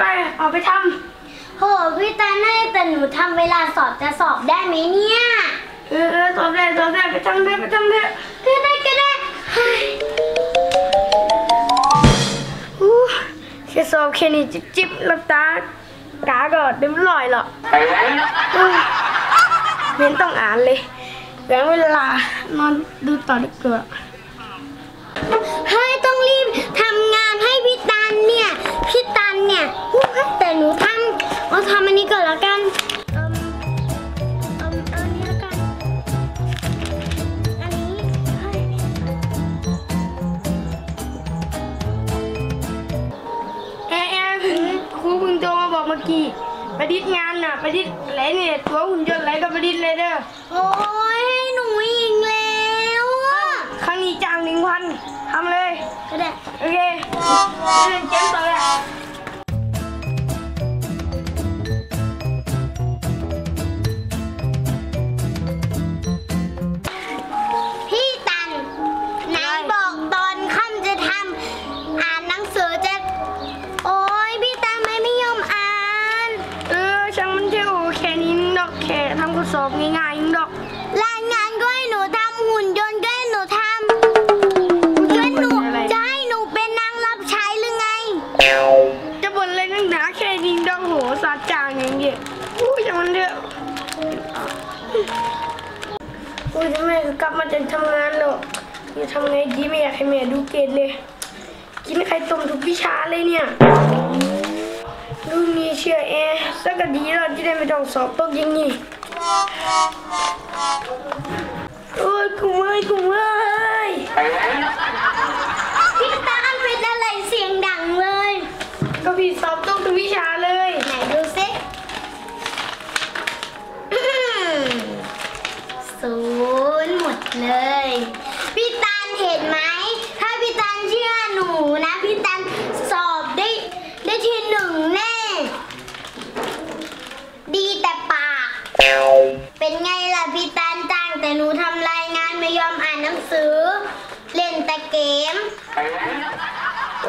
ไปเอาไปทโหพี่ตาแน่แต่หนูทำเวลาสอบจะสอบได้ไหมเนี่ยำเออเออสอบได้สอบได้ไปทำได้ไปทำได้ก็ได้ก็ได้เฮ้ยอู้แค่สอบแค่นี้จิบจิบหลับตากาก็เต็มร้อยหรอกอู้เรียนต้องอ่านเลยแบ่งเวลานอนดูต่อดีกว่า มาบอกเมื่อกี้ประดิษฐ์งานน่ะประดิษฐ์อะไรเนี่ยตัวหุ่นยนต์อะไรก็ประดิษฐ์เลยเด้อโอ้ยให้หนูอีกแล้วอะครั้งนี้จ้างหนึ่งพันทำเลย ก็ได้ โอเคเล่นเกมต่อเลย สอบง่ายๆนึงดอกรายงานก็ให้หนูทำหุ่นยนต์ก็ให้หนูทำก็หนูจะให้หนูเป็นนางรับใช้หรือไง จะบ่นอะไรนักหนาแค่นี้ดอกโหสาดจางอย่างเงี้ยอู้ช่างมันเถอะอู้จะแม่ก็กลับมาจากทำงานแล้วจะทำไงดีไม่อยากให้แม่ดูเกรดเลย กินไข่ต้มทุกวิชาเลยเนี่ยลูกนี้เชื่อแอร์สักก็ดีแล้วที่ได้ไม่ต้องสอบตกอย่างนี้ โอ้ยกูเอ้ยกูเอ้ยพี่ตันเป็นอะไรเสียงดังเลย ก็พี่สอบตกทุกวิชาเลย ไหนดูสิอื้อศูนย์หมดเลย พี่ตันเห็นไหม ถ้าพี่ตันเชื่อหนูนะ พี่ตันสอบได้ได้ที่หนึ่งแน่ เป็นไงล่ะพี่ตันจ้างแต่หนูทำรายงานไม่ยอมอ่านหนังสือ เล่นแต่เกม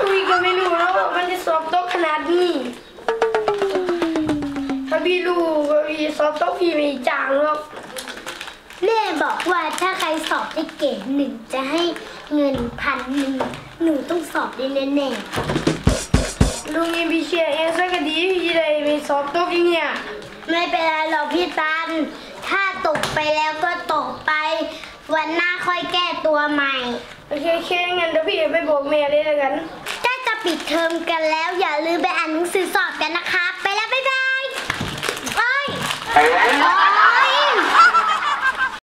พี่ก็ไม่รู้แล้วว่ามันจะสอบตกขนาดนี้ ถ้าพี่รู้ก็พี่สอบตกพี่ไม่จางหรอกแม่บอกว่าถ้าใครสอบได้เกรดหนึ่งจะให้เงินพันหนึ่งหนูต้องสอบได้แน่ลุงนี่พี่เชียร์เองสักก็ดีพี่ได้ไม่สอบตกอย่างเงี้ยๆไม่เป็นไรหรอกพี่ตันถ้า ตกไปแล้วก็ตกไป วันหน้าค่อยแก้ตัวใหม่ โอเคโอเคงั้นเดี๋ยวพี่ไปบอกแม่เลยแล้วกันถ้าจะปิดเทอมกันแล้ว อย่าลืมไปอ่านหนังสือสอบกันนะคะไปแล้วบ๊